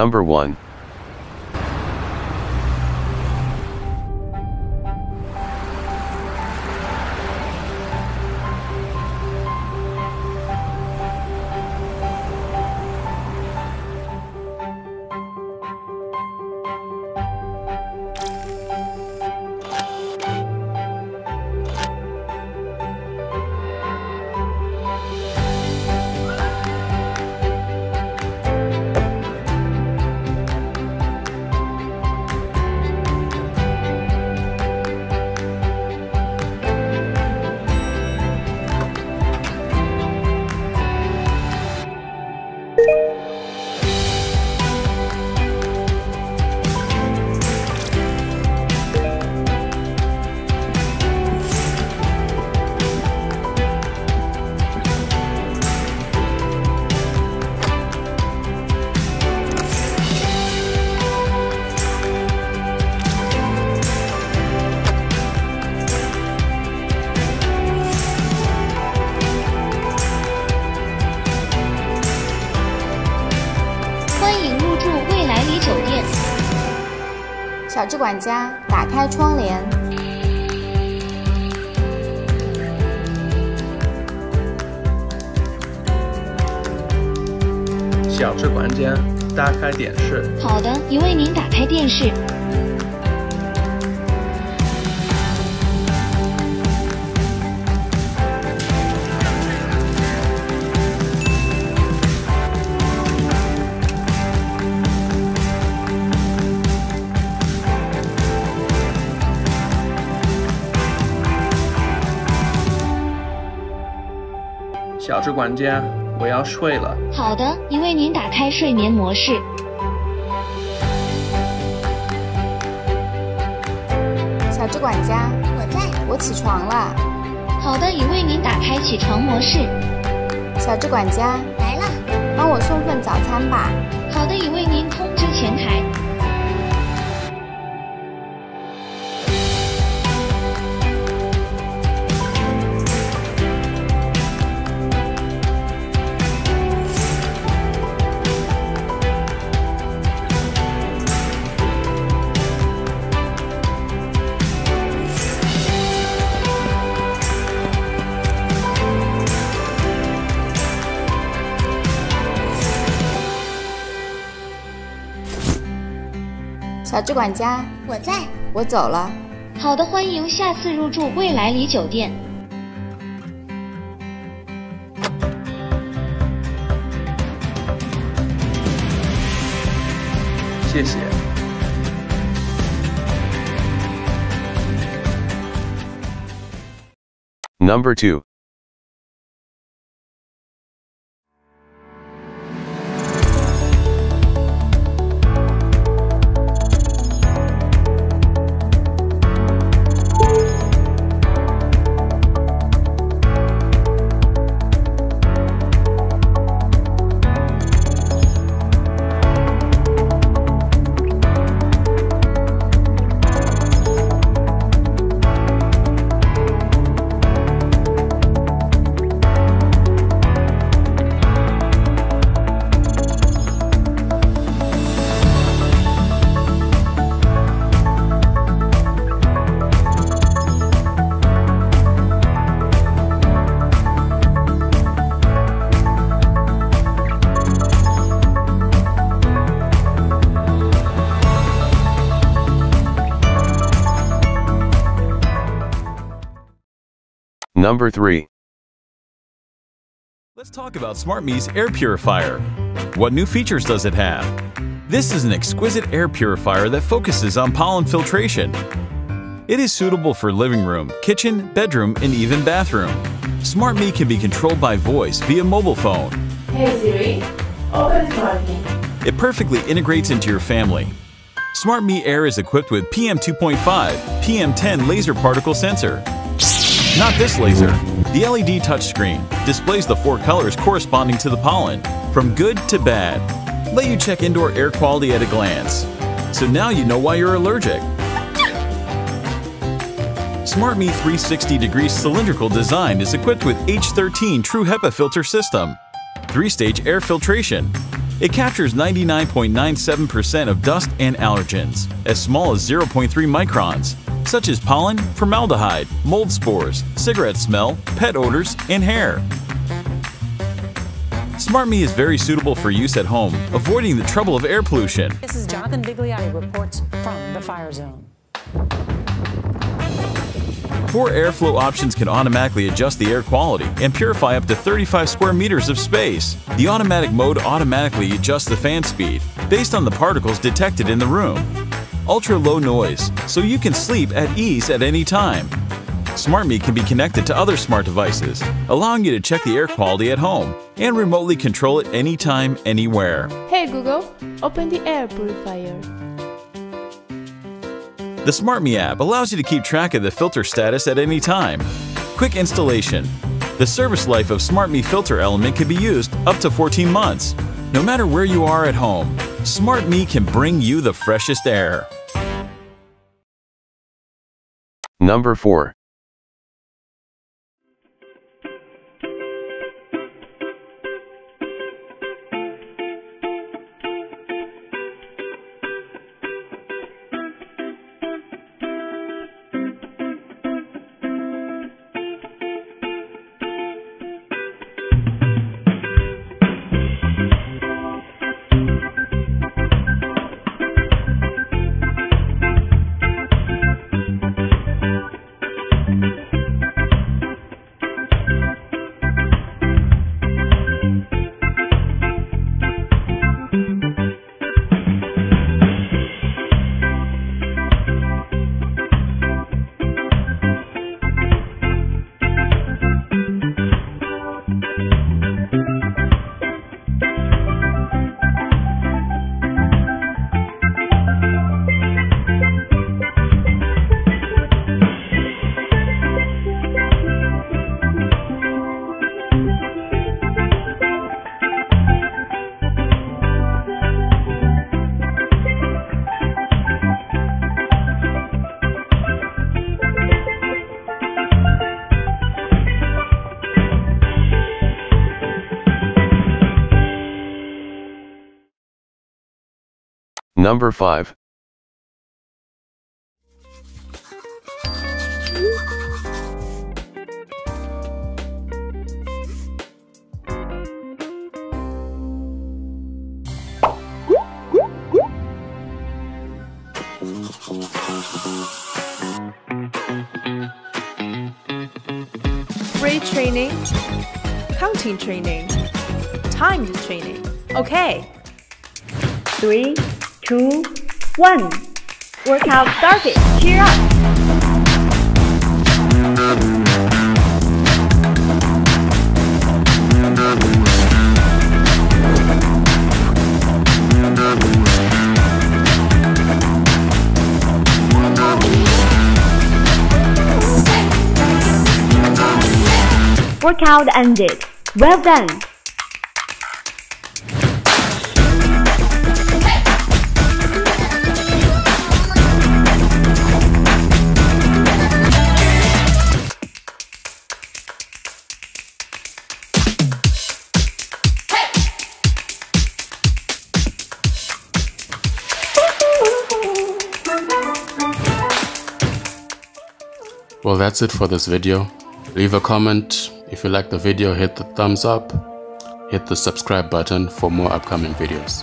Number 1. 小智管家，打开窗帘。小智管家，打开电视。好的，已为您打开电视。小智管家，我要睡了。好的，已为您打开睡眠模式。小智管家，我在。我起床了。好的，已为您打开起床模式。小智管家，来了。帮我送份早餐吧。好的，已为您通知前台。小智管家，我在。我走了。好的，欢迎下次入住未来里酒店。谢谢。Number 2. 'Number 3. Let's talk about SmartMe's air purifier. What new features does it have? This is an exquisite air purifier that focuses on pollen filtration. It is suitable for living room, kitchen, bedroom, and even bathroom. SmartMe can be controlled by voice via mobile phone. Hey Siri, open SmartMe. It perfectly integrates into your family. SmartMe Air is equipped with PM2.5, PM10 laser particle sensor. Not this laser. The LED touchscreen displays the four colors corresponding to the pollen, from good to bad. Let you check indoor air quality at a glance. So now you know why you're allergic. SmartMe 360 degree cylindrical design is equipped with H13 True HEPA filter system, three-stage air filtration, It captures 99.97% of dust and allergens, as small as 0.3 microns, such as pollen, formaldehyde, mold spores, cigarette smell, pet odors, and hair. SmartMe is very suitable for use at home, avoiding the trouble of air pollution. This is Jonathan Vigliotti reports from the fire zone. Four airflow options can automatically adjust the air quality and purify up to 35 square meters of space. The automatic mode automatically adjusts the fan speed based on the particles detected in the room. Ultra low noise, so you can sleep at ease at any time. SmartMe can be connected to other smart devices, allowing you to check the air quality at home and remotely control it anytime, anywhere. Hey Google, open the air purifier. The SmartMe app allows you to keep track of the filter status at any time. Quick installation. The service life of SmartMe filter element can be used up to 14 months. No matter where you are at home, SmartMe can bring you the freshest air. Number 4. Number 5. Free training, counting training, timed training. Okay. Three, two, one. Workout started. Cheer up. Workout ended. Well done. Well, that's it for this video. Leave a comment. If you like the video, hit the thumbs up. Hit the subscribe button for more upcoming videos.